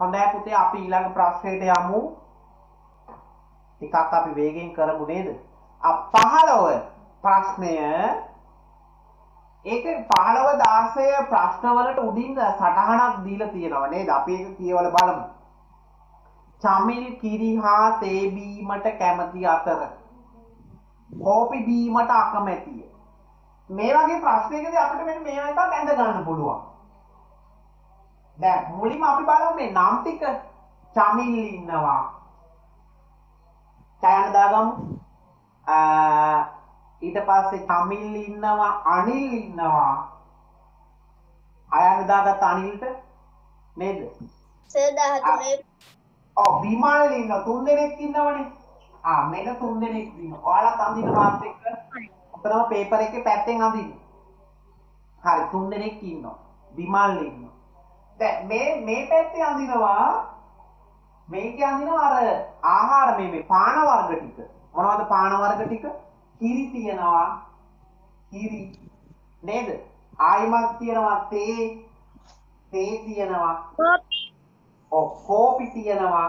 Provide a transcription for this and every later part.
හොඳයි පුතේ අපි ඊළඟ ප්‍රශ්නයට යමු. ටිකක් අපි වේගෙන් කරමු නේද? අ 15 ප්‍රශ්නය ඒක 15 16 ප්‍රශ්නවලට උඩින් සටහනක් දීලා තියෙනවා නේද? අපි ඒක කියවල බලමු. චමිල් කිරි හා තේ බීමට කැමති අතර කෝපි බීමට අකමැතිය. මේ වගේ ප්‍රශ්නයකදී අපිට මෙන්න මේ එකක් ඇඳ ගන්න පුළුවන්. දැන් මුලින්ම අපි බලමු මේ නම් ටික චමිල් ඉන්නවා. ඡායන දාගමු. ඊට පස්සේ චමිල් ඉන්නවා අනිල් ඉන්නවා. අයන දාගත්ත අනිල්ට නේද? සර් 13 ඔව් විමල් ඉන්න තුන් දෙනෙක් ඉන්නවනේ. ආ මෙන්න තුන් දෙනෙක් ඉන්නවා. ඔයාලත් අඳින මාත් එක්ක ඔතනම පේපර් එකේ පැත්තෙන් අඳින්න. හරි තුන් දෙනෙක් ඉන්නවා. විමල් ඉන්නවා. දැන් මේ මේ පැත්තේ අඳිනවා මේක අඳිනවා අර ආහාර මේ මේ පාන වර්ග ටික. මොනවද පාන වර්ග ටික? කිරි තියෙනවා. කිරි නේද? ආයිමත් තියෙනවා තේ තේ තියෙනවා. ඔව් කෝපි තියෙනවා.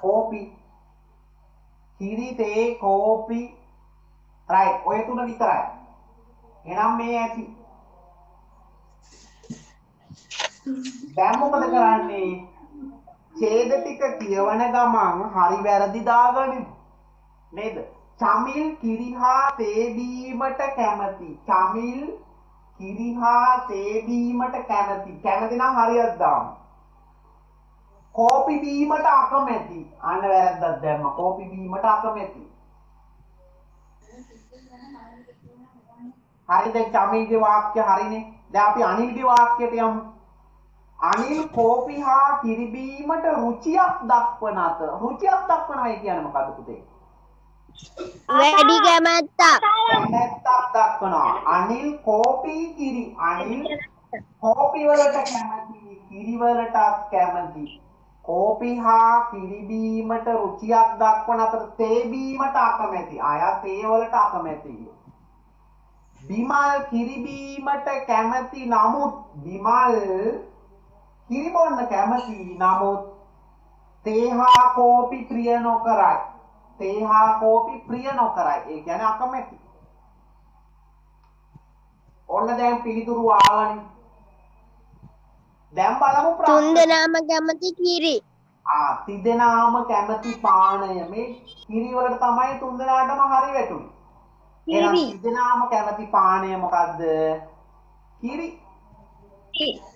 කෝපි කිරි තේ කෝපි රයිට් ඔය තුන විතරයි. එහෙනම් මේ ඇති දැන් මොකද කරන්නේ? ඡේද ටික කියවන ගමන් හරි වැරදි දාගනිමු. නේද? චමිල් කිරි හා තේ බීමට කැමති. චමිල් කිරි හා තේ බීමට කැමති. කැමති නම් හරියට දාමු. කෝපි බීමට අකමැති. අන්න වැරද්දක් දැම්ම. කෝපි බීමට අකමැති. හරි දැන් චමිල්ගේ වාක්‍ය හරිනේ. දැන් අපි අනිල්ගේ වාක්‍යයට යමු. අනිල් කෝපි හා කිරිබීමට රුචියක් දක්වන අතර රුචියක් දක්වනවා කියන්නේ මොකද්ද පුතේ? වැඩි කැමැත්තක් කැමැත්තක් දක්වනවා. අනිල් කෝපි කිරි අනිල් කෝපි වලට කැමති කිරි වලටත් කැමති. කෝපි හා කිරි බීමට රුචියක් දක්වන අතර තේ බීමට අකමැති. අය තේ වලට අකමැතියි. බිමල් කිරි බීමට කැමති නමුත් බිමල් කිරි බොන්න කැමති නමුත් තේ හා කෝපි ප්‍රිය නොකරයි. තේ හා කෝපි ප්‍රිය නොකරයි. ඒ කියන්නේ අකමැති. ඔන්න දැන් පිළිතුරු ආවනේ. දැන් බලමු ප්‍රශ්න. දෙනාම කැමති කිරි ආ තිදෙනාම කැමති පානය මේ කිරි වලට තමයි තුන් දෙනාටම හරි වැටුනේ. එහෙනම් කිරි. තිදෙනාම කැමති පානය මොකද්ද? කිරි. කෝපි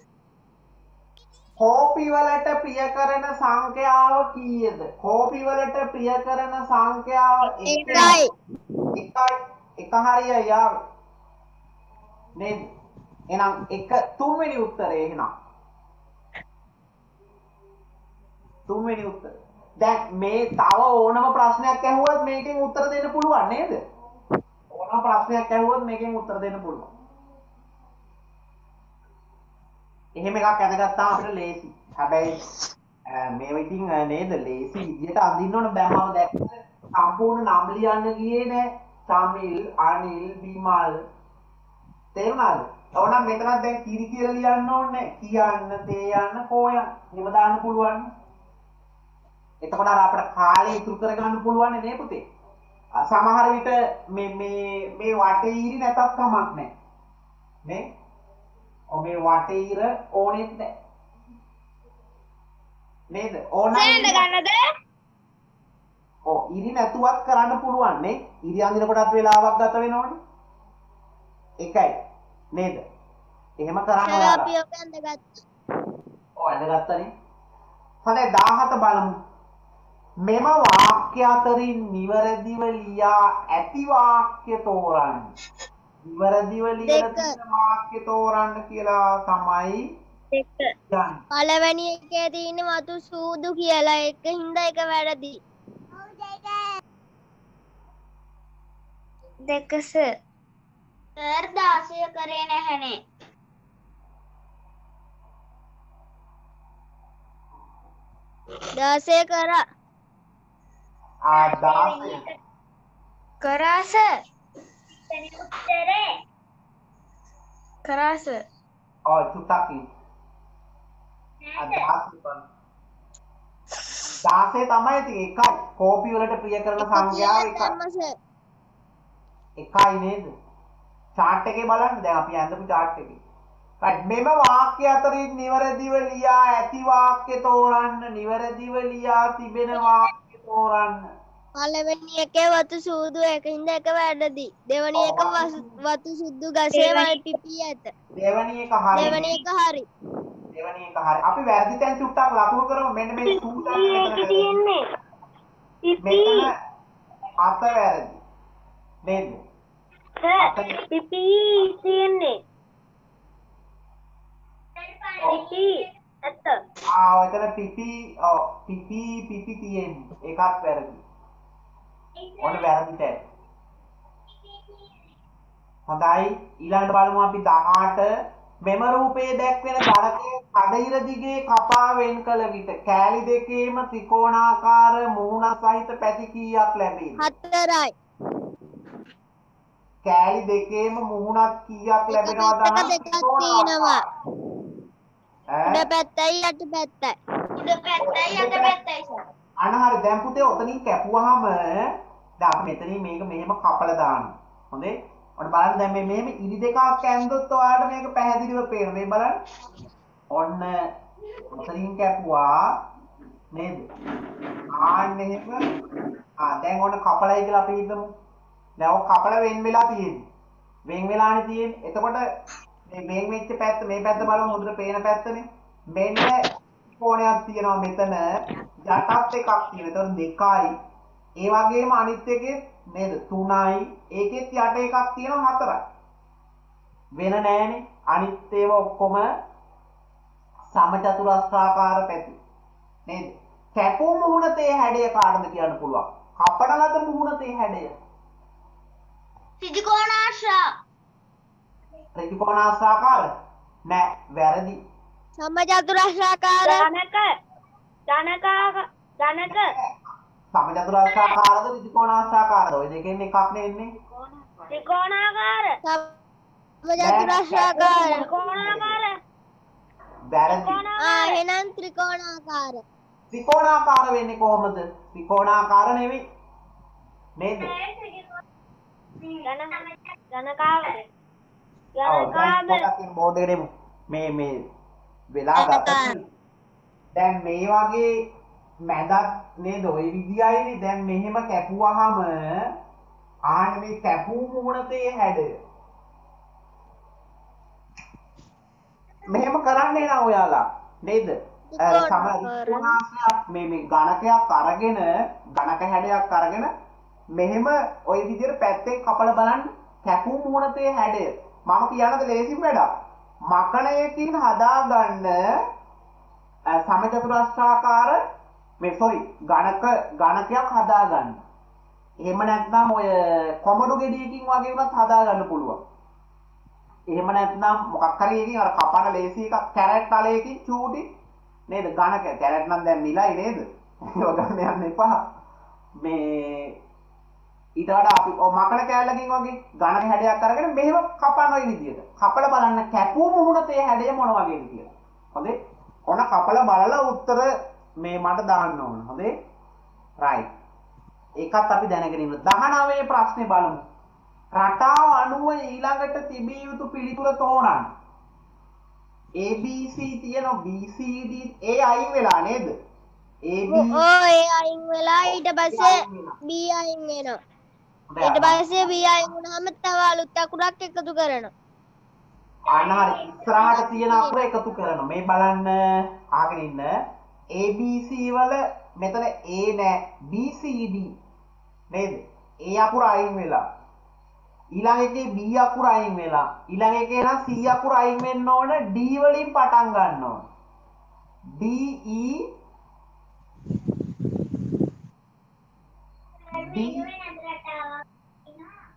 වලට ප්‍රිය කරන සංඛ්‍යාව කීයද? කෝපි වලට ප්‍රිය කරන සංඛ්‍යාව එකයි එකයි එක හරියයි යාවේ. නේද? එහෙනම් එක තුන්වෙනි උත්තරේ එහෙනම්. තුන්වෙනි උත්තරේ. දැන් මේ තව ඕනම ප්‍රශ්නයක් ඇහුවොත් මේකෙන් උත්තර දෙන්න පුළුවන් නේද? ඕනම ප්‍රශ්නයක් ඇහුවොත් මේකෙන් උත්තර දෙන්න පුළුවන්. එහෙම එකක් ඇඳගත්තාම අපිට ලේසි. හැබැයි අ, මේව ඉතින් අ, නේද ලේසි විදියට අඳින්න ඕන දැන් මම දැක්ක සම්පූර්ණ නම් ලියන්න ගියේ නෑ. සමිල්, අනිල්, බිමල් තේරුණාද? ඕනම් මෙතනත් දැන් කිරි කියලා ලියන්න ඕනේ නෑ. කියන්න, තේ යන්න, කෝ යන්න. එහෙම දාන්න පුළුවන්. එතකොට අර අපිට කාලය ඉතුරු කරගන්න පුළුවන් නේ පුතේ. අ, සමහර විට මේ මේ මේ වටේ ඉරි නැතත් කමක් නෑ. නේ? ඔ මේ වටේ ඉර ඕනෙත් නෑ. නේද? ඕන ගන්නද ඔව් ඉරි නැතුවත් කරන්න පුළුවන් නේ. ඉරි අඳිනකොටත් වෙලාවක් ගත වෙනවනේ. එකයි. නේද? එහෙම කරන්න ඔයාලා. අපි ඔක ඇඳගත්තා ඔව් ඇඳගත්තනේ. හොඳයි 17 බලමු. මෙම වාක්‍ය අතරින් නිවැරදිව ලියා ඇති වාක්‍ය තෝරන්න. නිවැරදිව ලියලා. තියෙන වාක්‍ය තෝරන්න කියලා තමයි. පළවෙනි එකේ තියෙන වතු සූදු කියලා. එක හින්දා එක වැරදි. දෙකස සර් 16 කරේ නැහනේ. දාසය කරා. ආ 16 කරාස කරාස ඔව් චුට්ටක්. දාසේ තමයි ඉතින් එකයි කෝපි වලට ප්‍රිය කරන සංඛ්‍යාව එකයි එකයි නේද? චාට් එකේ බලන්න. දැන් අපි ඇඳපු චාට් එකේ. මෙම වාක්‍ය අතරින් නිවැරදිව ලියා ඇති වාක්‍ය තෝරන්න නිවැරදිව ලියා තිබෙන වාක්‍ය තෝරන්න පළවෙනි එකේ වතු සූදු එක හින්දා එක වැඩදී දෙවැනි එක වතු සුද්දු ගසේ මල් පිපී ඇත. දෙවැනි එක හරි. දෙවැනි එක හරි. දෙවැනි එක හරි. අපි වැරදි තැන් චුට්ටක් ලකුණු කරමු. මෙන්න මේ සූදානම් මෙතන. තියෙන්නේ. පිපි මෙතන අත වැරදි. නේද? පිපි තියෙන්නේ. පිපි ඇත්ත ආ එතන පිපි ඔව්. පිපි පිපි තියෙන්නේ. ඒකත් වැරදි ඔන්න වැරදි තැන්. හොඳයි. ඊළඟට බලමු අපි 18 මෙම රූපයේ දැක්වෙන ගණකයේ කඩිර දිගේ කපා වෙන් කළ විට කෑලි දෙකේම ත්‍රිකෝණාකාර මූණ සහිත පැති කීයක් ලැබේද හතරයි. කෑලි දෙකේම මුහුණක් කීයක් ලැබෙනවද? දෙකක් තියෙනවා? උඩ පැත්තයි යට පැත්තයි. උඩ පැත්තයි යට පැත්තයි අන්න හරි දැන් පුතේ ඔතනින් කැපුවාම දැන් අපි මෙතනින් මේක මෙහෙම කපලා දානවා. හොඳේ? ඔන්න බලන්න දැන් මේ මෙහෙම ඉරි දෙකක් ඇන්දොත් ඔයාලට මේක පැහැදිලිව පේනවා. මේ බලන්න. ඔන්න ඔතනින් කැපුවා නේද? ආන්න එහෙම ආ දැන් ඔන්න කපලයි කියලා අපි හිතමු. දැන් ඔය කපල වෙන් වෙලා තියෙන්නේ. වෙන් වෙලානේ තියෙන්නේ. එතකොට මේ වෙන් වෙච්ච පැත්ත මේ පැත්ත බලමු හොඳට පේන පැත්තනේ. මෙන්න කෝණයක් තියෙනවා මෙතන යටත් එකක් තියෙනවා. එතකොට දෙකයි. ඒ වගේම අනිත් එකේ නේද 3යි. ඒකෙත් යට එකක් තියෙනවා 4යි. වෙන නෑනේ. අනිත් ඒවා ඔක්කොම සමචතුරස්‍රාකාර පැති. නේද? කැපූ මුහුණතේ හැඩය කාටද කියන්න පුළුවන්. කපන ලද මුහුණතේ හැඩය. ත්‍රිකෝණාශ්‍රා ත්‍රිකෝණාශ්‍රාකාර නෑ වැරදි. සමචතුරස්‍රාකාර ධනක ධනක ධනක සමචතුරස්‍රාකාරද ත්‍රිකෝණාශ්‍රාකාරද? ඔය දෙකෙන් එකක් නේ එන්නේ. ත්‍රිකෝණාකාර සමචතුරස්‍රාකාර ත්‍රිකෝණාකාර වැරදි. ආ එහෙනම් ත්‍රිකෝණාකාර ත්‍රිකෝණාකාර වෙන්නේ කොහොමද? ත්‍රිකෝණාකාර නෙවෙයි. නේද? දැන් ධනකාව පොඩක් බෝඩ් එමු. මේ මේ වෙලා ගත. දැන් මේ වගේ මැදක් නේද? ඔය විදියයිනේ දැන් මෙහෙම කැපුවාම ආන්න මේ කැපූ මුහුණතේ හැඩය මෙහෙම කරන්නේ නෑ ඔයාලා. නේද? අර සම ත්‍රිකෝණාශ්‍රයක් මේ මේ ගණකයක් අරගෙන ගණක හැඩයක් අරගෙන මෙහෙම ඔය විදිහට පැත්තෙන් කපලා බලන්න කැපූ මුහුණතේ හැඩය. මම කියනද ලේසිම වැඩක්? මකණයකින් හදාගන්න සමචතුරස්‍රාකාර මේ සොරි ගණක ගණකයක් හදාගන්න. එහෙම නැත්නම් ඔය කොමඩු ගෙඩියකින් වගේ වුණත් හදාගන්න පුළුවන්. එහෙම නැත්නම් මොකක් හරි එකකින් අර කපන ලේසි එකක් කැරට් අලයකින් චූටි. නේද? ගණක. කැරට් නම් දැන් මිලයි නේද? ඒව ගන්න යන්න එපා. මේ ඊට වඩා අපි ඔය මකන කෑල්ලකින් වගේ ගණක හැඩයක් අරගෙන මෙහෙම කපන ඔය විදියට. කපලා බලන්න කැපූ මුහුණතේ හැඩය මොන වගේද කියලා. හොඳේ? ඔන්න කපලා බලලා උත්තර මේ මට දාන්න ඕන. හොඳේ? රයිට් ඒකත් අපි දැනගෙන ඉන්න. 19 ප්‍රශ්නේ බලමු. රටාව අනුව ඊළඟට තිබිය යුතු පිළිතුර තෝරන්න. ABC තියෙනවා BCD ඒ අයින් වෙලා නේද? ඒ අයින් වෙලා ඊට පස්සේ B අයින් වෙනවා. ඊට පස්සේ B අයින් වුණාම තව අලුත් අකුරක් එකතු කරනවා. අන්න හරි. ඉස්සරහට තියෙන අකුර එකතු කරනවා. මේ බලන්න ආගෙන ඉන්න ABC වල මෙතන A නෑ BCD නේද? ඒ අකුර අයින් වෙලා. ඊළඟ එකේ B අකුර අයින් වෙලා. ඊළඟ එකේ නම් C අකුර අයින් වෙන්න ඕන D වලින් පටන් ගන්න ඕන. D E D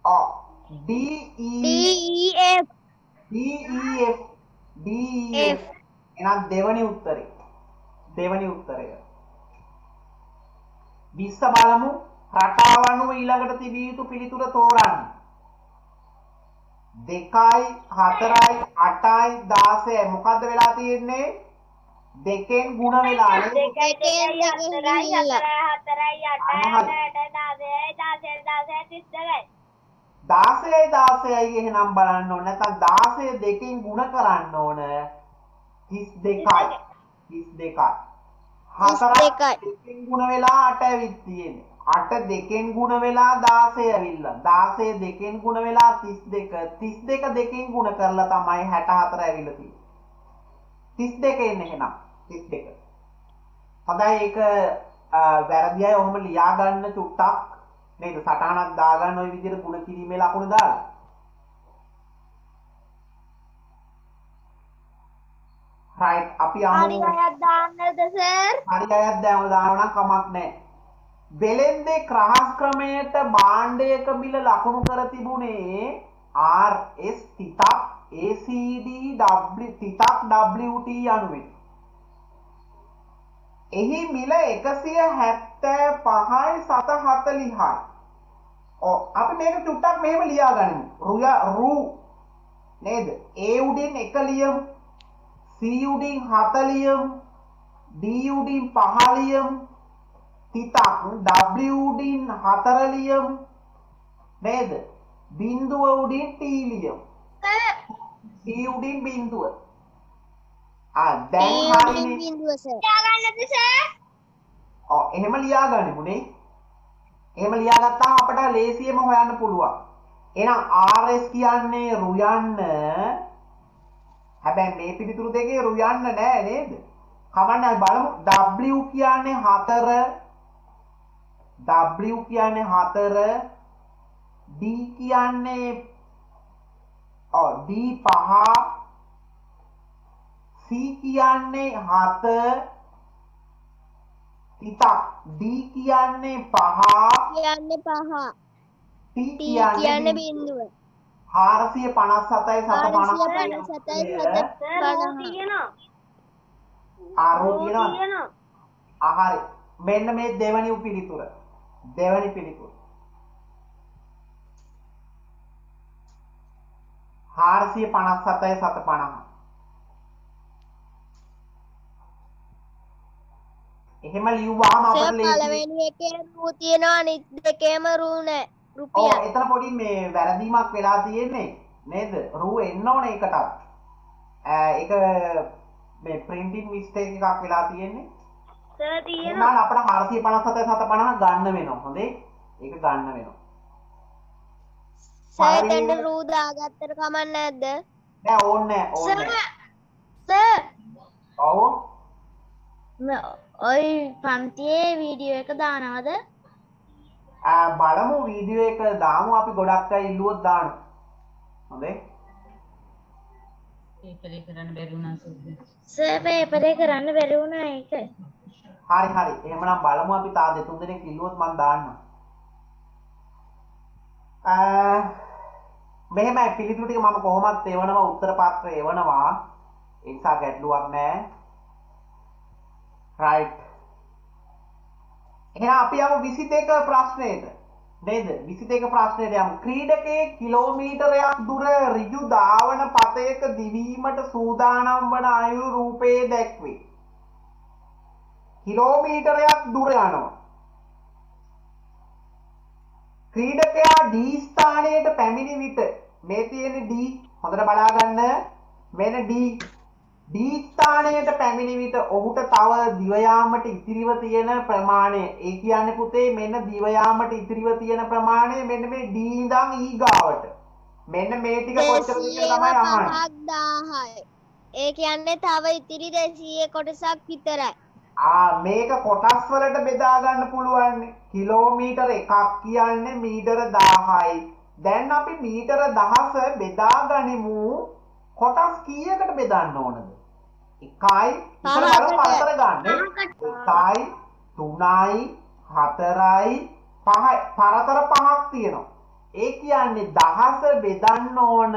ඔව් D E D E F. DEF DEF එහෙනම් දෙවනි උත්තරේ දෙවනි උත්තරය. 20 බලමු රටාව අනුව ඊළඟට තිබිය යුතු පිළිතුර තෝරන්න. 2යි 4යි 8යි 16යි මොකද්ද වෙලා තියෙන්නේ? දෙකෙන් ගුණ වෙලා? දෙකයි දෙකයි හතරයි. හතරයි හතරයි අටයි. අටයි දෙකයි 16යි 16යි එහෙනම් බලන්න ඕන. නැත්නම් 16 දෙකෙන් ಗುಣ කරන්න ඕන. 32යි 32යි. 4යි දෙකෙන් ගුණ වෙලා 8 ඇවිත් තියෙන්නේ. 8 දෙකෙන් ගුණ වෙලා 16 ඇවිල්ලා. 16 දෙකෙන් ගුණ වෙලා 32. 32 දෙකෙන් ගුණ කරලා තමයි 64 ඇවිල්ලා තියෙන්නේ. 32 එන්නේ එහෙනම් 32. හදා ඒක වැරදියි ඔහොම ලියා ගන්න චුට්ටක් නේද? සටහනක් දාගන්න ওই විදිහට ගුණ කිරීමේ ලකුණු දාලා. Right අපි හරි යමු අයත් දාන්නද සර්? හරි අයත් දැම දානවා නම් කමක් නැහැ වෙලෙන්දේ ක්‍රහස් ක්‍රමයට භාණ්ඩයක බිල ලකුණු කර තිබුණේ RS තිතක් ACD W තිතක් WT යනුවෙන් එහි මිල එකසිය හැත්තෑ පහයි සත හතලිහයි ඕ අපි මේක චුට්ටක් මෙහෙම ලියා ගනිමු රුය රූ. නේද? ඒ උඩින් එක ලියමු C උඩින් හතලියමු D උඩින් පහලියමු තිතක් W උඩින් හතරලියමු නේද? බින්දුව උඩින් T ලියමු C උඩින් බින්දුව ආ දැන් එහෙම ලියා ගනිමු නේ. එහෙම ලියාගත්තාම අපට ලේසියෙම හොයන්න පුළුවන්. එහෙනම් RS කියන්නේ රුයන්න හැබැයි මේ පිළිතුරු දෙකේ රුයන්න නෑ නේද? කමන්නේ බලමු. W කියන්නේ 4 W කියන්නේ 4 D කියන්නේ ඔව් D 5 C කියන්නේ 7 තිතක් D කියන්නේ පහ කියන්නේ පහ. T T කියන්නේ කියන්නේ බිඳුව 457යි 457යි 750 7 සර් රූ තියෙනවා ආරෝ රූ තියෙනවා තියෙනවා ආහරි මෙන්න මේ දෙවනි පිළිතුර දෙවනි පිළිතුර 457යි 750 එහෙම ලිව්වාම අපිට ලේසි පළවෙනි එකේ රූ තියෙනවා අනිත් දෙකේම රූ නෑ. ඔව් රුපියල් එතන පොඩි මේ වැරදීමක් වෙලා තියෙන්නේ. නේද? රූ එන්න ඕන එකටත්. ඒක මේ ප්‍රින්ටිං මිස්ටේක් එකක් වෙලා තියෙන්නේ. සර් තියෙනවා. එහෙනම් අපිට 457 750 ගන්න වෙනවා හොඳේ. ඒක ගන්න වෙනවා. සර් හරි. එතන රූ දාගත්තට කමක් නැද්ද? නෑ ඕනේ නෑ ඕනේ සර් ඔව්. ඔයි පන්තියේ වීඩියෝ එක දානවද බලමු වීඩියෝ එක දාමු අපි ගොඩක් අය ඉල්ලුවොත් දාන්න හොඳේ ඒකලේ කරන්න බැරි වුණා සුද්ද. සර් පේපරේ කරන්න බැරි වුණා ඒක හරි හරි එහෙමනම් බලමු අපි තා දෙතුන් දෙනෙක් ඉල්ලුවොත් මම දාන්නම් අ මෙහෙමයි පිළිතුරු ටික මම කොහොමත් එවනවා උත්තර පත්‍රය එවනවා ඒ නිසා ගැටලුවක් නැහැ රයිට් එහෙනම් අපි යමු 22 ප්‍රශ්නයට. නේද? 22 ප්‍රශ්නයට යමු. ක්‍රීඩකයෙක් කිලෝමීටරයක් දුර ඍජු ධාවන පතයක දිවීමට සූදානම් වන අයුරු රූපයේ දැක්වේ. කිලෝමීටරයක් දුර යනවා. ක්‍රීඩකයා D ස්ථානයට පැමිණි විට මේ තියෙන D හොඳට බලා ගන්න මෙන්න D D ස්ථානයට පැමිණි විට ඔහුට තව දිව යාමට ඉතිරිව තියෙන ප්‍රමාණය. ඒ කියන්නේ පුතේ මෙන්න දිව යාමට ඉතිරිව තියෙන ප්‍රමාණය මෙන්න මේ D ඉඳන් E ගාවට මෙන්න මේ ටික කොච්චරද කියලා තමයි අහන්නේ. ඒ කියන්නේ තව ඉතිරි දෙසීය කොටසක් විතරයි. ආ මේක කොටස් වලට බෙදා ගන්න පුළුවන්. කිලෝමීටර එකක් කියන්නේ මීටර 1000යි. දැන් අපි මීටර 1000 බෙදා ගනිමු. කොටස් කීයකට බෙදන්න ඕනද? 1යි ඉතල බලමු පරතර ගන්න. 1යි 3යි 4යි 5යි පරතර පහක් තියෙනවා. ඒ කියන්නේ 1000 බෙදන්න ඕන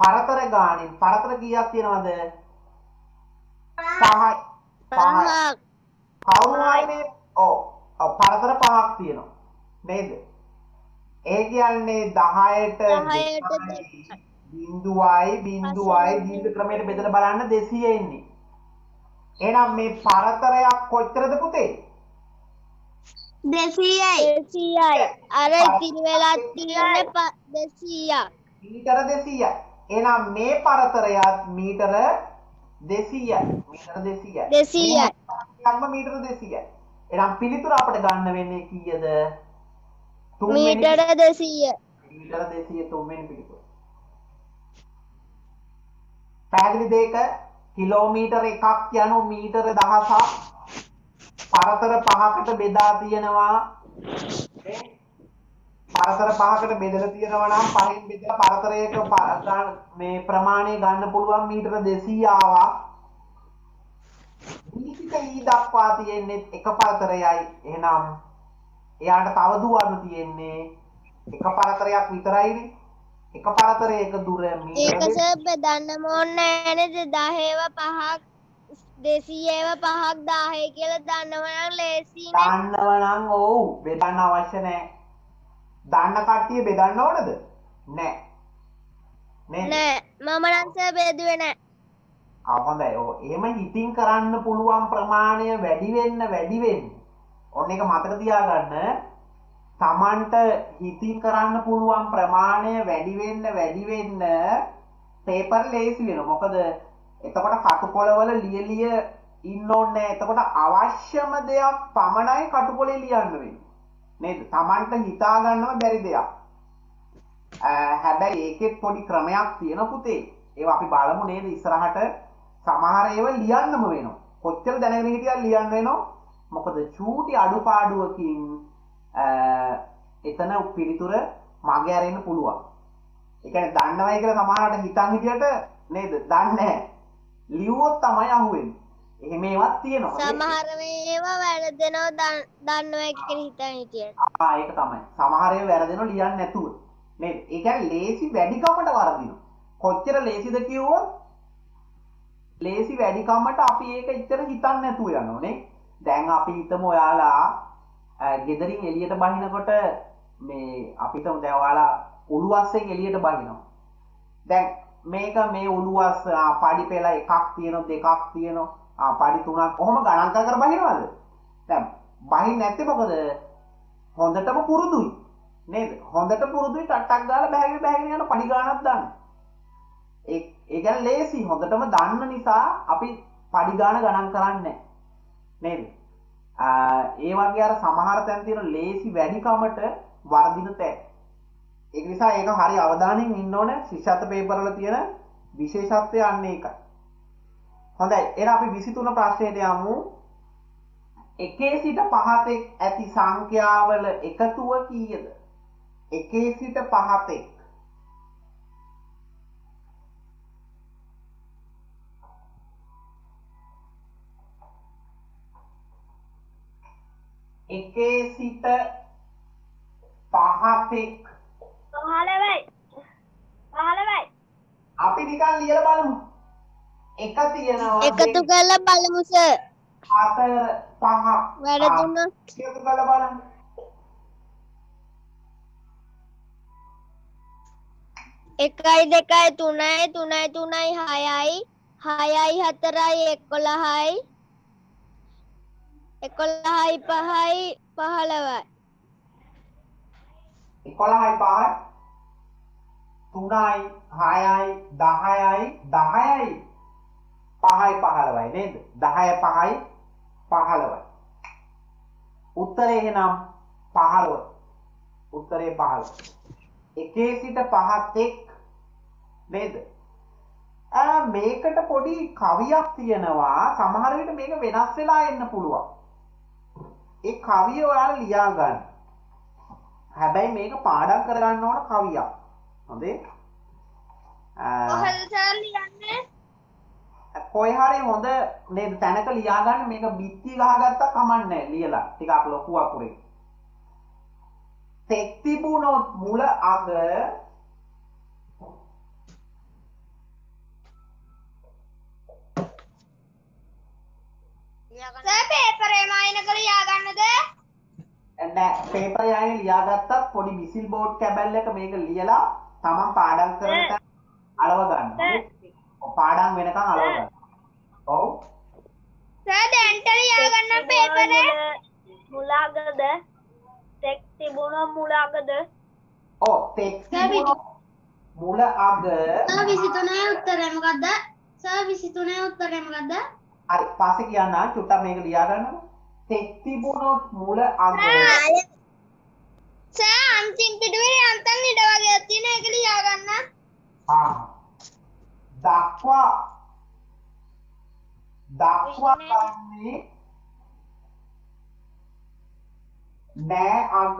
පරතර ගානින් පරතර කීයක් තියෙනවද? 5යි පහයි. පහක්. කවුරු හරි මේ ඔව්. ඔව් පරතර පහක් තියෙනවා. නේද? ඒ කියන්නේ 10ට 10ට බිඳුවයි බිඳුවයි දීර්ඝ ක්‍රමයට බෙදලා බලන්න 200 එන්නේ එහෙනම් මේ පරතරයක් කොච්චරද පුතේ? දෙසීයයි දෙසීයයි අර ඉතිරි වෙලා තියෙන්නේ ප- දෙසීයක් මීටර 200යි. එහෙනම් මේ පරතරයත් මීටර 200යි. මීටර 200යි. 200යි. යම්ම මීටර 200යි. එහෙනම් පිළිතුර අපිට ගන්න වෙන්නේ කීයද? මීටර දෙසීය මීටර 200 තුන්වෙනි පිළිතුර. පැහැදිලි දෙක කිලෝමීටර එකක් යනු මීටර දහසක් පරතර පහකට බෙදා තියෙනවා. නේ? පරතර පහකට බෙදලා තියෙනවා නම් පහෙන් බෙදලා පරතරයක ප- ගන්න- මේ ප්‍රමාණය ගන්න පුළුවන් මීටර 200 ආවා ඊසිට ඊ දක්වා තියෙන්නේ එක පරතරයයි. එහෙනම් එයාට තව දුවන්න තියෙන්නේ එක පරතරයක් විතරයිනේ. එක පරතරයක දුර මීටර ඒක සර් බෙදන්නම ඕනේ නෑනේ දහේව පහක් දෙසීයව පහක් දාහය කියලා දන්නවනම් ලේසිනේ දන්නවනම් ඔව් බෙදන්න අවශ්‍ය නැහැ. දන්න කට්ටිය බෙදන්න ඕනද? නෑ නෑ ආ හොඳයි. ඔව්. එහෙම හිතින් කරන්න පුළුවන් ප්‍රමාණය වැඩි වෙන්න වැඩි වෙන්න. ඔන්න එක මතක තියාගන්න. Tamanට හිතින් කරන්න පුළුවන් ප්‍රමාණය වැඩි වෙන්න වැඩි වෙන්න පේපර් ලේසි වෙනවා. මොකද එතකොට කටුකොළවල ලිය ලිය ඉන්න ඕනේ නැහැ. එතකොට අවශ්‍යම දෙයක් පමණයි කටුකොළේ ලියන්න වෙන්නේ. නේද? Tamanට හිතා ගන්නව බැරි දෙයක්. අ, හැබැයි ඒකෙත් පොඩි ක්‍රමයක් තියෙන පුතේ. ඒවා අපි බලමු නේද ඉස්සරහට සමහර ඒවා ලියන්නම වෙනවා. කොච්චර දැනගෙන හිටියත් ලියන්න වෙනවා. මොකද චූටි අඩුපාඩුවකින් අ, එතන පිළිතුර මගේ අරින්න පුළුවන්. කියන්නේ දන්නවයි කියලා සමහරකට හිතන් හිටියට නේද? දන්නේ නැහැ. ලිව්වොත් තමයි අහුවෙන්නේ. එහෙම ඒවත් තියෙනවා. සමහර ඒවා වැරදෙනව දන්- දන්නව එක්කෙන හිතන් හිටියට ආ ඒක තමයි. සමහර ඒවා වැරදෙනවා ලියන්නේ නැතුව. ඒ කියන්නේ ලේසි වැඩිකමට වරදිනවා. කොච්චර ලේසිද කිව්වොත් ලේසි වැඩිකමට අපි ඒක එච්චර හිතන්නේ නැතුව යනවා නේ. දැන් අපි හිතමු ඔයාලා ගෙදරින් එළියට බහිනකොට මේ අපිට දැන් ඔයාලා උළුවස්සෙන් එළියට බහිනවා. දැන් මේක මේ උළුවස්ස ආ, පඩි පෙළ එකක් තියෙනවා දෙකක් තියෙනවා ආ, පඩි තුනක් කොහොම ගණන් කර කර බහිනවද? දැන් බහින්නේ නැත්තේ මොකද? හොඳටම පුරුදුයි නේද හොඳට පුරුදුයි ටට්ටක් ගාලා බැහැගෙන බැහැගෙන යන පඩි ගානක් දාන්න ඒ ඒ කියන්නේ ලේසි හොඳටම දන්න නිසා අපි පඩි ගාන ගණන් කරන්නේ නේද ආ, ඒ වගේ අර සමහර තැන් තියෙන ලේසි වැඩිකමට වර්ධින තැන්. ඒක නිසා ඒක හරි අවධානයෙන් ඉන්න ඕනේ ශිෂ්‍යත්ව පේපර් වල තියෙන විශේෂත්වය අන්න ඒකයි. හොඳයි. එහෙනම් අපි 23 ප්‍රශ්නයට යමු. එකේ සිට පහතෙක් ඇති සංඛ්‍යාවල එකතුව කීයද? එකේ සිට පහතෙක්. එකේ සිට පහතෙක් පහළවයි. පහළවයි. අපි නිකන් ලියලා බලමු. එක තියෙනවා එකතු කරලා බලමු සර් හතර පහ. වැරදුනොත් එකතු කරලා බලන්න. එකයි දෙකයි තුනයි තුනයි තුනයි හයයි. හයයි හතරයි එකොළහයි එකොළහයි පහයි පහළවයි. 11යි 5යි 3යි 6යි 10යි 10යි 5යි 15යි නේද? 10 5යි 15යි උත්තරේ එහෙනම් 15 උත්තරේ 15 එකේ සිට පහත් එක් නේද? ආ මේකට පොඩි කවියක් තියෙනවා. සමහර විට මේක වෙනස් වෙලා එන්න පුළුවන්. ඒ කවිය ඔයාලා ලියා ගන්න හැබැයි මේක පාඩම් කරගන්න ඕන කවියක්. හොඳේ? කොහෙද ලියන්නේ කොයි හරි හොඳ නේද තැනක ලියා ගන්න මේක බිත්ති ගහගත්තා කමන්නේ ලියලා ටිකක් ලොකු අකුරේ. තෙක් තිබුණොත් මුල අග සර් පේපරේම අයිනක ලියාගන්නද නෑ පේපර් යන්නේ ලියාගත්තත් පොඩි විසිල් බෝඩ් කැබල් එක මේක ලියලා තමන් පාඩම් කරන අලව ගන්න. පාඩම් වෙනකන් අලව ගන්න. ඔව්. සර් දැන්ට ලියාගන්න පේපරේ මුලාගද තෙක් තිබුණ මුලාගද ඕ තෙක් තිබුණොත් මුල අග සර් 23 උත්තරේ මොකද්ද? සර් 23 උත්තරේ මොකද්ද? හරි පස්සේ කියන්න චුට්ටක් මේක ලියා ගන්නකො තෙක් තිබුණොත් මුල අග සර් අන්තිම පිටුවේ යන්තම් ඉඩ වගේ තියෙන එක ලියාගන්න ආ. දක්වා. දක්වා ගන්නේ නෑ අග.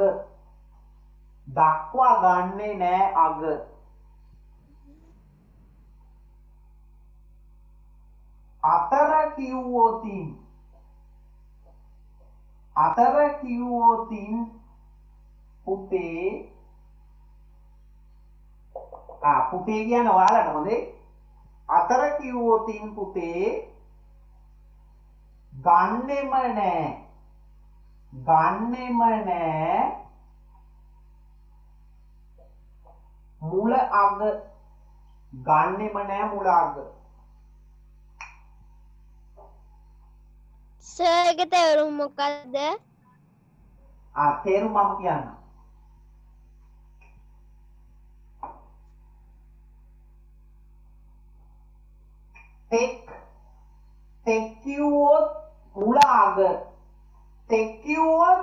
දක්වා ගන්නේ නෑ අග අතර කිව්වොතින් අතර කිව්වොතින් පුතේ. ආ පුතේ කියන ඔයාලට හොඳේ. අතර කිව්වොතින් පුතේ ගන්නෙම නෑ. ගන්නෙම නෑ. මුල අග ගන්නෙම නෑ මුල අග. සර් එක තේරුම් මොකක්ද ආ තේරුම් මම කියන්න තෙක් තෙක් කිව්වොත් මුල අග තෙක් කිව්වොත්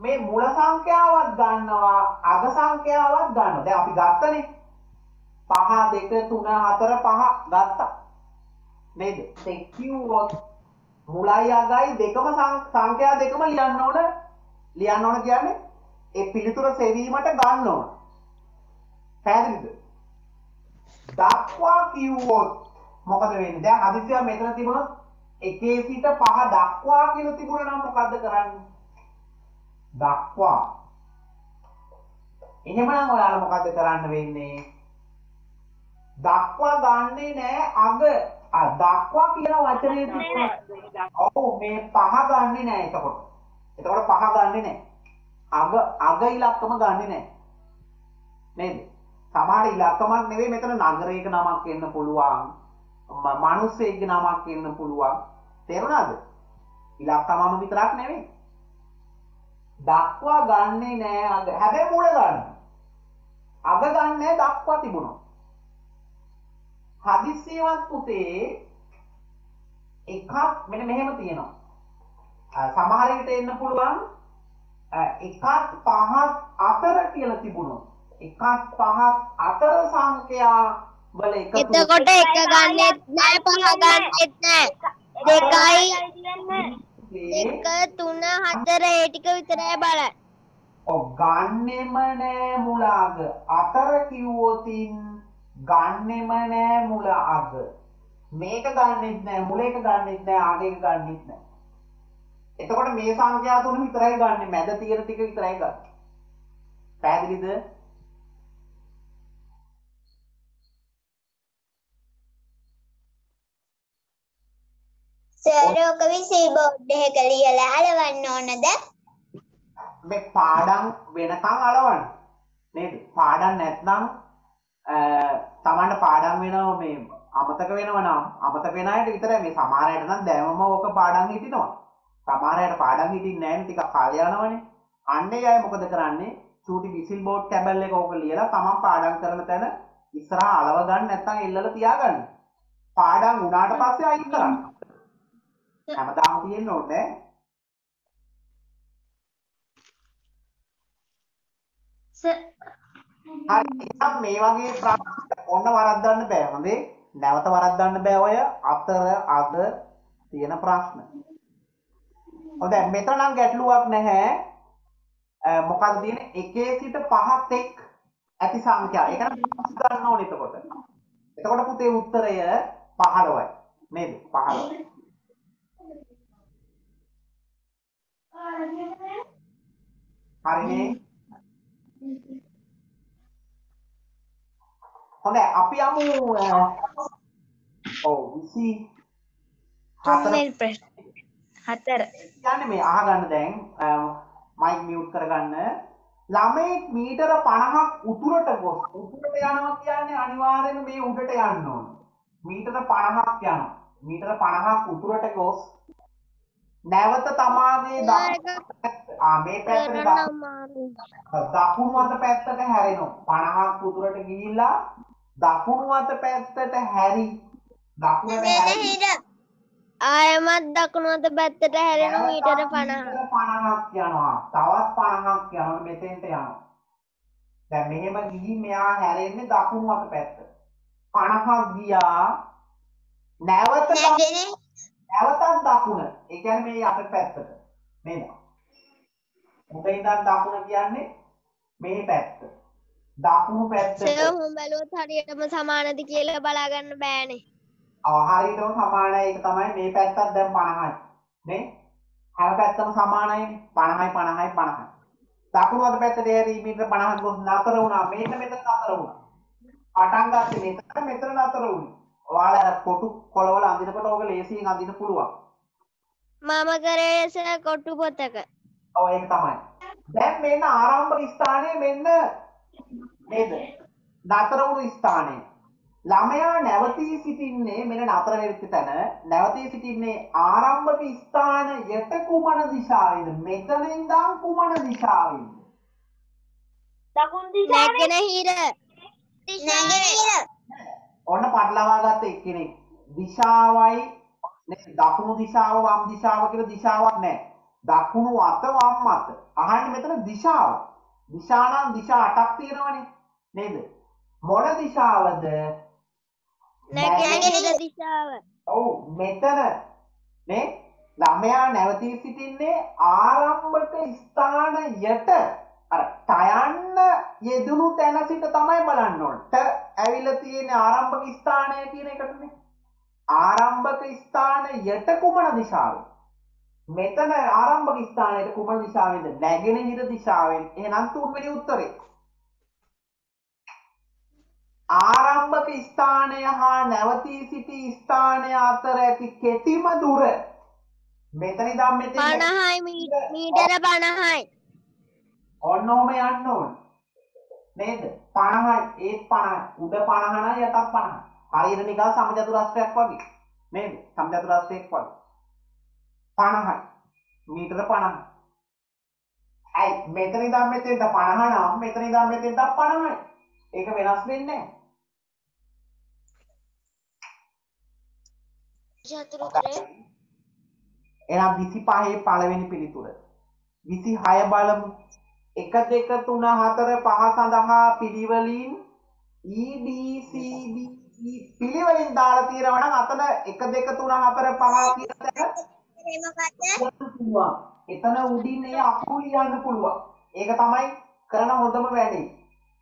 මේ මුල සංඛ්‍යාවක් ගන්නවා අග සංඛ්‍යාවක් ගන්නවා. දැන් අපි ගත්තනේ. පහ දෙක තුන හතර පහ ගත්තා. නේද? තෙක් කිව්වොත් මුලයි අගයි දෙකම සං- සංඛ්‍යා දෙකම ලියන්න ඕන. ලියන්න ඕන කියන්නේ ඒ පිළිතුර සෙවීමට ගන්න ඕන. පැහැදිලිද? දක්වා කිව්වොත් මොකද වෙන්නේ? දැන් හදිසියක් මෙතන තිබුණොත් එකේ සිට පහ දක්වා කියලා තිබුණා නම් මොකද්ද කරන්නේ? දක්වා. එහෙමනම් ඔයාලා මොකද්ද කරන්න වෙන්නේ? දක්වා ගන්නෙ නෑ අග. ආ දක්වා කියන වචනේ තිබුණා ඔව් මේ පහ ගන්නෙ නෑ එතකොට. එතකොට පහ ගන්නෙ නෑ. අග අග ඉලක්කම ගන්නෙ නෑ. නේද සමහර ඉලක්කමක් නෙවෙයි මෙතන නගරයක නමක් එන්න පුළුවන්. මිනිස්සෙක්ගේ නමක් එන්න පුළුවන්. තේරුණාද? ඉලක්කමම විතරක් නෙවෙයි. දක්වා ගන්නෙ නෑ අග. හැබැයි මුල ගන්න. අග ගන්නෑ දක්වා තිබුණා හදිස්සියවත් පුතේ එකක් මෙන්න මෙහෙම තියෙනවා. සමහර විට එන්න පුළුවන් එකක් පහක් අතර කියලා තිබුණොත් එකක් පහක් අතර සංඛ්‍යා වල එකතු එතකොට එක ගන්නෙත් නෑ පහ ගන්නෙත් නෑ දෙකයි දෙක තුන හතර ඒ ටික විතරයි බලන්න ඔව් ගන්නෙම නෑ මුල අග අතර කිව්වොතින් ගන්නෙම නෑ මුල අග. මේක ගන්නෙත් නෑ මුල එක ගන්නෙත් නෑ අග එක ගන්නෙත් නෑ. එතකොට මේ සංඛ්‍යා තුන විතරයි ගන්නෙ. මැද තියෙන ටික විතරයි ගන්න. පැහැදිලිද? සර් ඔක විසී බෝඩ් එක ලියලා අලවන්න ඕනද? මේ පාඩම් වෙනකන් අලවන්න. නේද? පාඩම් නැත්නම් තමන්ට පාඩම් වෙනවා මේ අමතක වෙනවා නම් අමතක වෙන අයට විතරයි මේ සමහර අයට නම් දැමම ඕක පාඩම් හිටිනවා. සමහර අයට පාඩම් හිටින්නේ නැහැ නේ ටිකක් කාලය යනවනේ. අන්නේ අය මොකද කරන්නේ? චූටි විසිල් බෝඩ් ටැබල් එක ඕක ලියලා තමන් පාඩම් කරන තැන ඉස්සරහා අලව ගන්න නැත්නම් එල්ලලා තියාගන්න. පාඩම් වුණාට පස්සේ අයින් කරන්න. හැමදාම තියෙන්න ඕනේ. නෑ සර්. හරි එහෙනම් මේ වගේ ප්‍රශ්න ඔන්න වරද්දන්න බෑ. හොඳේ? නැවත වරද්දන්න බෑ ඔය අතර අද තියෙන ප්‍රශ්න. හොඳයි මෙතන නම් ගැටලුවක් නැහැ. අ, මොකක්ද තියෙන්නේ? එකේ සිට පහත් එක් ඇති සංඛ්‍යා. ඒක නම් ගන්න ඕනේ එතකොට. එතකොට පුතේ උත්තරය 15යි නේද? 15 හරිනේ? හොඳයි අපි යමු අ, ඔව් 20 හතර කියන්නේ මේ අහගන්න දැන් මයික් මියුට් කරගන්න. ළමයෙක් මීටර 50ක් උතුරට ගොස්. උතුරට යනවා කියන්නේ අනිවාර්යයෙන්ම මේ උඩට යන්න ඕන. මීටර 50ක් යනවා. මීටර 50ක් උතුරට ගොස්. නැවත තමාගේ මේ පැත්තට. දකුණු අත පැත්තට හැරෙනවා. 50ක් උතුරට ගිහිල්ලා දකුණු අත පැත්තට හැරි. දකුණට හැරි ආයමත් දකුණු අත පැත්තට හැරෙන මීටර 50. 50ක් යනවා. තවත් 50ක් යනකොට මෙතෙන්ට යනවා. දැන් මෙහෙම ගිහින් මෙයා හැරෙන්නේ දකුණු අත පැත්ත. 50ක් ගියා. නැවත නැවතත් දකුණ. ඒ කියන්නේ මේ යට පැත්තට. නේද ඉඳන් දකුණ කියන්නේ මේ පැත්ත දකුණු පැත්තට සර් හොම් බැලුවොත් හරියටම සමානද කියලා බලා ගන්න බෑනේ. ආ, හරියටම සමානයි. ඒක තමයි මේ පැත්තත් දැන් 50යි නේ? හැම පැත්තම සමානයිනේ. 50යි 50යි 50යි දකුණු අත පැත්තට හැරී මීටර 50ක් ගොස් නතර වුණා. මේක මෙතන නතර වුණා. පටන් ගත්තේ මෙතන මෙතන නතර වුණේ. ඔයාලා අර කොටු කොළවල අඳිනකොට ඕක ලේසියෙන් අඳින්න පුළුවන්. මම කරේ සර් කොට්ටු පොතක. ඔව් ඒක තමයි. දැන් මෙන්න ආරම්භක ස්ථානය මෙන්න නේද නතර වුණු ස්ථානය ළමයා නැවතී සිටින්නේ මෙන්න නතර වෙච්ච තැන නැවතී සිටින්නේ ආරම්භක ස්ථානයට කුමන දිශාවෙන්ද මෙතන ඉඳන් කුමන දිශාවෙන්ද නැගෙනහිර. ඔන්න පටලවා ගත්ත එක්කෙනෙක් දිශාවයි නේ, දකුණු දිශාව වම් දිශාව කියලා දිශාවක් නැහැ. දකුණු අත වම් අත. අහන්නේ මෙතන දිශාව. දිශා නම් දිශා අටක් තියෙනවනේ. නේද? මොන දිශාවද? නැගෙනහිර දිශාව. ඔව් මෙතන නේ ළමයා නැවතී සිටින්නේ ආරම්භක ස්ථානයට අර ටයන්න යෙදුණු තැන සිට තමයි බලන්න ඕන. ට ඇවිල්ලා තියෙන ආරම්භක ස්ථානය කියන එකටනේ. ආරම්භක ස්ථානයට කුමන දිශාවෙන්? මෙතන ආරම්භක ස්ථානයට කුමන දිශාවෙන්ද? නැගෙනහිර දිශාවෙන්. එහෙනම් තුන්වෙනි උත්තරේ. ආරම්භක ස්ථානය හා නැවතී සිටි ස්ථානය අතර ඇති කෙටිම දුර මෙතන ඉඳන් මෙතෙන් 50යි මී- මීටර 50යි. ඔන්න ඔහම යන්න ඕන. නේද? 50යි ඒත් 50යි උඩ 50 නම් යටත් 50 හරියට නිකන් සමචතුරස්‍රයක් වගේ. නේද? සමචතුරස්‍රයක් වගේ. 50යි මීටර 50 ඇයි? මෙතන ඉඳන් මෙතෙන්ට 50 නම් මෙතන ඉඳන් මෙතෙන්ට 50යි ඒක වෙනස් වෙන්නේ නැහැ එනම් විසි පහේ පළවෙනි පිළිතුර. විසි හය බලමු. එක දෙක තුන හතර පහ සඳහා පිළිවලින් EDCB පිළිවලින් දාලා තියෙනවා නම් අතන එක දෙක තුන හතර පහ කියන තැන. එතන උඩින් ඒ අකුරු ලියන්න පුළුවන්. ඒක තමයි කරන හොඳම වැඩේ.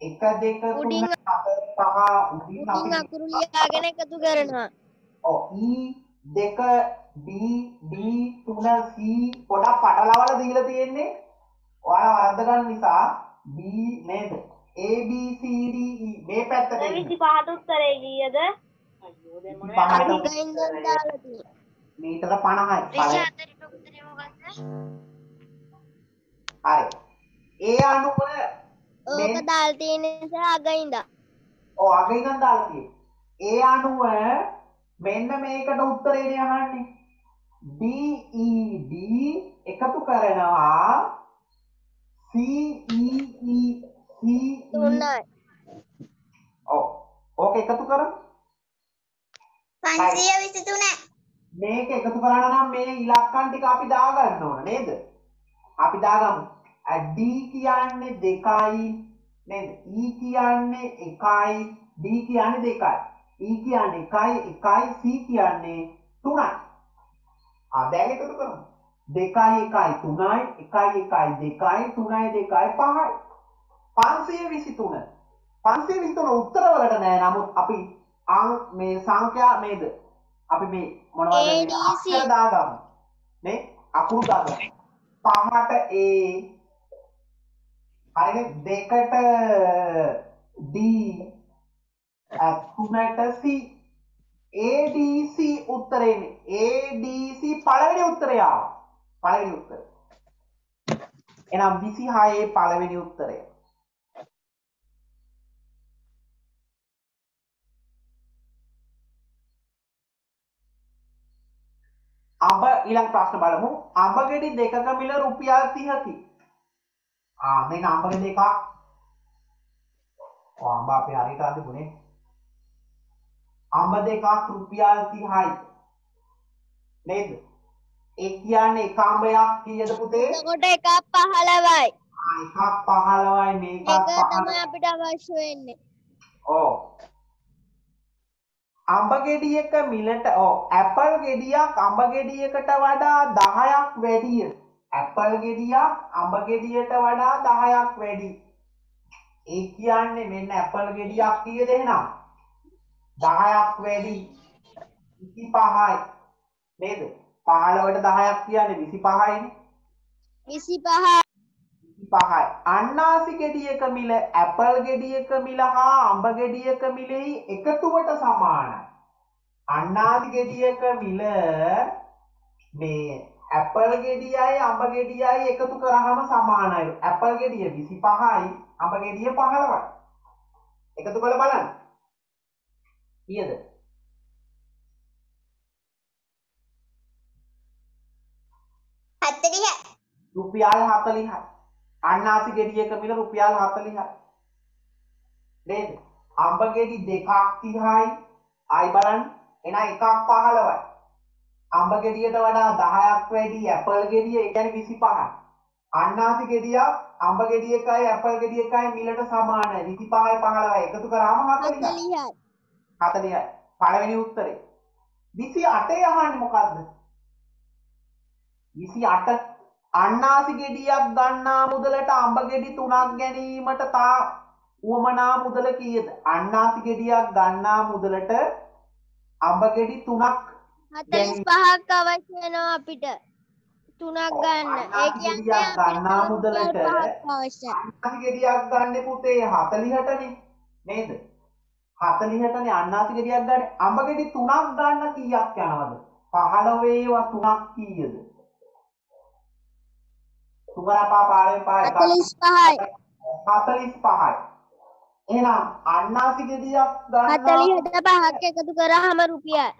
එක දෙක තුන උඩින්- හතර පහ උඩින් ඉතින් අපි අකුරු ලියාගෙන එකතු කරනවා. ඔව් E දෙක B D තුන C පොඩක් පටලවලා දීලා තියෙන්නේ ඔයාලා වරද්ද ගන්න නිසා B නේද A B C D E මේ පැත්තට එන්න. පහට උත්තරේ ගීයද ගයින් දැන් දාලා තියෙනවා. මීටර 50යි. පළවෙනි. හරි. ඒ අනුව ඕක දාලා තියෙන නිසා අගින්ද. ඔව් අග ඉඳන් දාලා තියෙන්නේ. ඒ අනුව මෙන්න මේකට උත්තරේනේ අහන්නේ. D E D එකතු කරනවා C E E C E තුනයි. ඔව්. ඕක එකතු කරමු. පන්සිය විසිතුන මේක එකතු කරන්න නම් මේ ඉලක්කම් ටික අපි දාගන්න ඕන නේද? අපි දාගමු. D කියන්නේ දෙකයි නේද? E කියන්නේ එකයි, D කියන්නේ දෙකයි. E කියන්නේ එකයි, එකයි, C කියන්නේ තුනයි. ආ දැන් එකතු කරමු. දෙකයි එකයි තුනයි, එකයි එකයි දෙකයි, තුනයි දෙකයි පහයි. 523. 523 උත්තර වලට නෑ. නමුත් අපි අං මේ සංඛ්‍යා මේද අපි මේ මොනවද. අක්ෂර දාගමු නේ අකුරු දාගමු පහට A හරිනේ දෙකට D අ, තුනට C ADC උත්තරේනේ ADC පළවෙනි උත්තරය ආවා පළවෙනි උත්තරය එහෙනම් 26 පළවෙනි උත්තරය අබ ඊළඟ ප්‍රශ්න බලමු. අඹ ගෙඩි දෙකක මිල රුපියල් 30කි. ආ මෙන්න අඹ ගෙඩි එකක්. ඔව් අඹ අපේ හරියට අඳුනේ. අඹ දෙකක් රුපියල් 30යි. නේද? ඒ කියන්නේ එක අඹයක් කීයද පුතේ? එතකොට එකක් 15යි. ආ, එකක් 15යි මේකත් ඒක 15යි. තමයි අපිට අවශ්‍ය වෙන්නේ. ඕ අඹ ගෙඩියක මිලට ඕ ඇපල් ගෙඩියක් අඹ ගෙඩියකට වඩා 10ක් වැඩිය. ඇපල් ගෙඩියක් අඹ ගෙඩියට වඩා 10ක් වැඩි. ඒ කියන්නේ මෙන්න ඇපල් ගෙඩියක් කීයද එහෙනම්? 10ක් වැඩි 25යි. නේද? 15ට 10ක් කියන්නේ 25යිනේ. 25 පහයි අන්නාසි ගෙඩියක මිල ඇපල් ගෙඩියක මිල හා අඹ ගෙඩියක මිලෙහි එකතුවට සමානයි. අන්නාසි ගෙඩියක මිල මේ ඇපල් ගෙඩියයි අඹ ගෙඩියයි එකතු කරාම සමානයි. ඇපල් ගෙඩිය 25යි අඹ ගෙඩිය 15යි. එකතු කරලා බලන්න. කීයද? හතලිහ රුපියල් 40යි. අන්නාසි ගෙඩියක මිල රුපියල් 40යි. නේද? අඹ ගෙඩි දෙකක් 30යි. ආයි බලන්න. එන එකක් 15යි. අඹ ගෙඩියට වඩා 10ක් වැඩි ඇපල් ගෙඩිය ඒ කියන්නේ 25යි. අන්නාසි ගෙඩියක් අඹ ගෙඩිය එකයි ඇපල් ගෙඩිය එකයි මිලට සමානයි. 25යි 15යි එකතු කරාම 40යි. 40යි. 40යි. පළවෙනි උත්තරේ. 28 අහන්නේ මොකද්ද? 28 අන්නාසි ගෙඩියක් ගන්නා මුදලට අඹ ගෙඩි තුනක් ගැනීමට තා උවමනා මුදල කීයද? අන්නාසි ගෙඩියක් ගන්නා මුදලට අඹ ගෙඩි තුනක් 45ක් අවශ්‍ය වෙනවා අපිට. තුනක් ගන්න. ඒ කියන්නේ ගන්නා මුදලට 45ක් අවශ්‍යයි. අන්නාසි ගෙඩියක් ගන්න පුතේ 40ටනේ නේද? 40ටනේ අන්නාසි ගෙඩියක් ගන්න. අඹ ගෙඩි තුනක් ගන්න කීයක් යනවද? 15 ඒවා තුනක් කීයද? සුගරපා පාඩේ පහ එකක්. 45යි. 45යි. එහෙනම් අන්නාසි ගෙඩියක් ගන්න 40ට පහක් එකතු කරාම රුපියල්.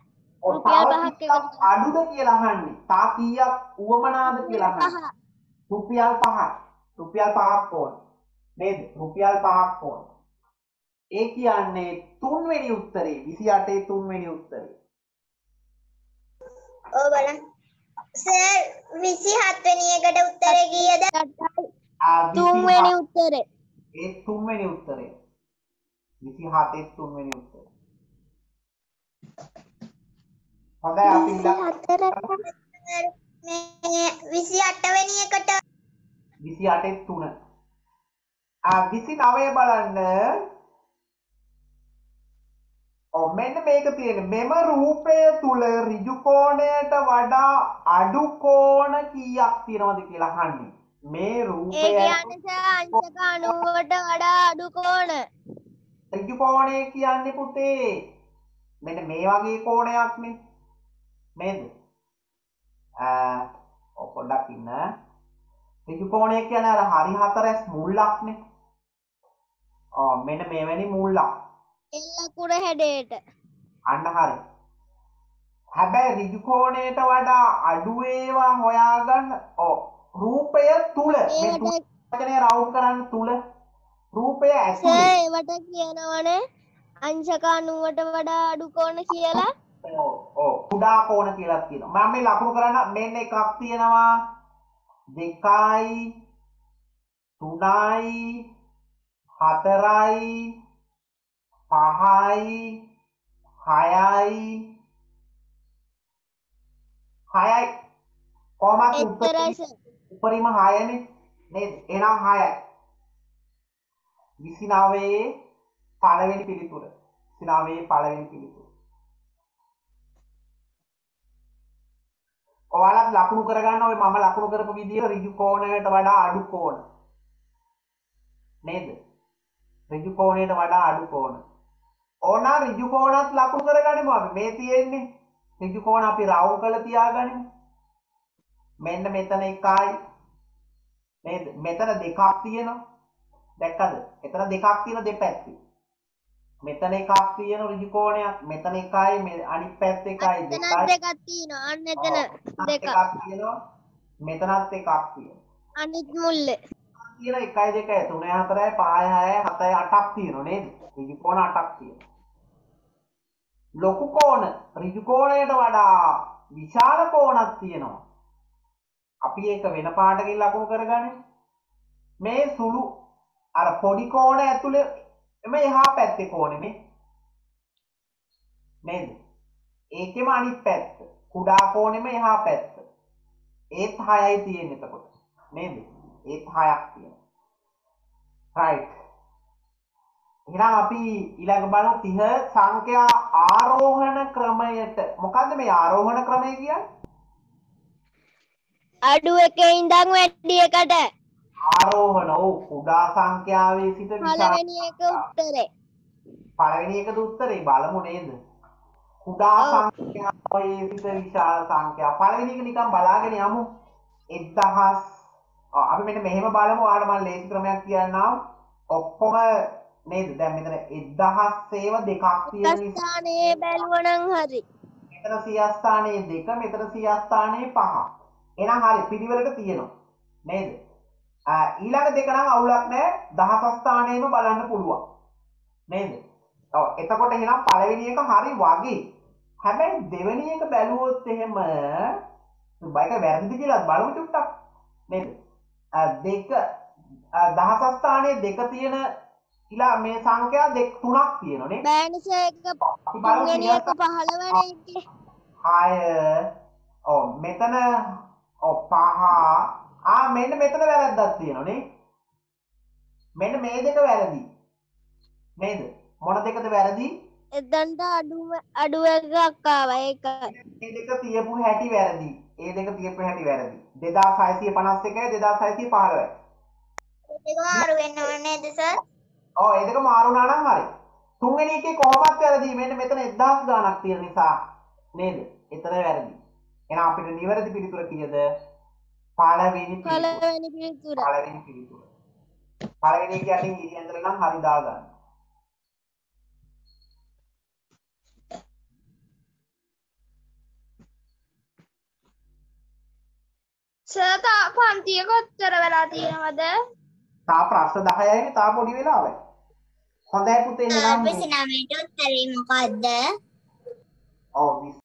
රුපියල් පහක් එකතු කරා. අඩුද කියලා අහන්නේ. තා කීයක් උවමනාද කියලා අහන්නේ. පහ. රුපියල් 5ක්. රුපියල් 5ක් ඕන. නේද? රුපියල් 5ක් ඕන. ඒ කියන්නේ තුන්වෙනි උත්තරේ 28 තුන්වෙනි උත්තරේ. ඕ බලන්න සර් 27 වෙනි එකට උත්තරේ කීයද ආ, 27 තුන්වෙනි උත්තරේ. ඒ තුන්වෙනි උත්තරේ. 27 තුන්වෙනි උත්තරේ. හොඳයි අපි මේ 28 වෙනි එකට 28 තුන. ආ 29 බලන්න. මෙන්න මේක තියෙන මෙම රූපය තුල ඍජු කෝණයට වඩා අඩු කෝණ කීයක් තියෙනවද කියලා අහන්නේ. මේ රූපය 90ට වඩා අඩු කෝණ. ඍජු කෝණය කියන්නේ පුතේ මෙන්න මේ වගේ කෝණයක්නේ. නේද? පොඩ්ඩක් ඉන්න. ඍජු කෝණය කියන්නේ අර හරි හතරස් මුල්ලක්නේ. මෙන්න මෙවැනි මුල්ලක්. එල්ල කුර හැඩයට. අන්න හරි. හැබැයි ඍජු කෝණයට වඩා අඩු ඒවා හොයාගන්න ඔව් රූපය ඒවට වචනේ රවුන්ඩ් කරන්න තුල රූපය ඒවට කියනවනේ අංශක 90ට වඩා අඩු කෝණ කියලා. කුඩා කෝණ කියලා තියෙනවා. මම මේ ලකුණු කරන්න මෙන්න එකක් තියෙනවා. දෙකයි තුනයි හතරයි පහයි හයයි හයයි සර්. උපරිම 6නේ නේද? එහෙනම් 6යි. 29 පළවෙනි පිළිතුර. 29 පළවෙනි පිළිතුර. ඔයාලත් ලකුණු කරගන්න ඔය මම ලකුණු කරපු විදිහට ඍජු කෝණයට වඩා අඩු කෝණ. නේද? ඍජු කෝණයට වඩා අඩු කෝණ. ඕන ඍජු කෝණත් ලකුණු කරගනිමු අපි. මේ තියෙන්නේ ඍජු කෝණ අපි රවුම් කරලා තියාගනිමු. මෙන්න මෙතන එකයි. නේද මෙතන දෙකක් තියෙනවා. දැක්කද? එතන දෙකක් තියෙන දෙපැත්තේ. මෙතන එකක් තියෙන ඍජු කෝණයක්. මෙතන එකයි මේ අනිත් පැත්ත එකයි. දෙකයි. දෙකක් තියෙනවා. අන්න එතන ඔව්, දෙක එකක් තියෙනවා. මෙතනත් එකක් තියෙනවා. අනිත් මුල්ලේ. තියෙන 1 2 3 4 5 6 7 8ක් තියෙනවා නේද? ඍජු කෝණ 8ක් තියෙනවා ලොකු කෝණ ඍජු කෝණයට වඩා විශාල කෝණක් තියෙනවා. අපි ඒක වෙන පාටකින් ලකුණු කරගන්නේ. මේ සුළු අර පොඩි කෝණ ඇතුළේ එම එහා පැත්තේ කෝණෙ මේ නේද? ඒකෙම අනිත් පැත්ත. කුඩා කෝණෙම එහා පැත්ත. ඒත් 6යි තියෙන්නේ එතකොට. නේද? ඒත් 6ක් තියෙනවා. Right. එහෙනම් අපි ඊළඟ බලමු 30 සංඛ්‍යා ආරෝහණ ක්‍රමයට. මොකද්ද මේ ආරෝහණ ක්‍රමය කියන්නේ? අඩු එකේ ඉඳන් වැඩි එකට. ආරෝහණ ඔව්. කුඩා සංඛ්‍යාවේ සිට පළවෙනි එක උත්තරේ. පළවෙනි එකද උත්තරේ? බලමු නේද? කුඩා. සංඛ්‍යාවේ සිට විශාල සංඛ්‍යා. පළවෙනි එක නිකන් බලාගෙන යමු. 1000 ඔව්. අපි මෙන්න මෙහෙම බලමු. ඔයාලට මම ලේසි ක්‍රමයක් කියන්නම්. ඔක්කොම නේද? දැන් මෙතන 1000 සේව දෙකක් තියෙන ස්ථානයේ බැලුවනම් හරි. මෙතන සියස්ථානයේ දෙක මෙතන සියස්ථානයේ පහ. එහෙනම් හරි පිළිවෙලට තියෙනවා. නේද? ඊළඟ දෙක නම් අවුලක් නැහැ දහස ස්ථානයේම බලන්න පුළුවන්. නේද? ඔව් එතකොට එහෙනම් පළවෙනි එක හරි වගේ. හැබැයි දෙවෙනි එක බැලුවොත් එහෙම බයික වැරදිද කියලා බලමු චුට්ටක්. නේද? දෙක දහස ස්ථානයේ දෙක තියෙන ඉලා මේ සංඛ්‍යා දෙක තුනක් තියෙනවා නේ. බෑනිස එක තුන්වෙනි එක සියස්ථාන- පහළවන එක. හය ඔව් මෙතන ඔව් පහ. ආ මෙන්න මෙතන වැරද්දක් තියෙනවා නේ. මෙන්න මේ දෙක වැරදි. නේද? මොන දෙකද වැරදි? එතන්ට අඩුම අඩු එකක් ආවා. ඒක මේ දෙක තියපු හැටි වැරදි. ඒ දෙක තියපු හැටි වැරදි. 2651යි 2615යි ඒක මාරු වෙන්න ඕනේ නේද සර්? ඔව් ඒ දෙක මාරු වුණා නම් හරි තුන්වෙනි එකේ කොහොමත් වැරදි මෙන්න මෙතන 1000 ගාණක් තියෙන නිසා නේද එතන වැරදි එහෙනම් අපිට නිවැරදි පිළිතුර කීයද පළවෙනි පිළිතුර පළවෙනි පිළිතුර පළවෙනි පිළිතුර. පළවෙනි එක යටින් ඉරි ඇඳලා නම් හරි දාගන්න. සර් තා පන්තිය කොච්චර වෙලා තියෙනවද? තා ප්‍රශ්න 10යිනේ තා පොඩි වෙලාවයි. හොඳයි පුතේ එහෙනම් 29ට උත්තරේ මොකද්ද? ඔව්